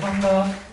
감사합니다.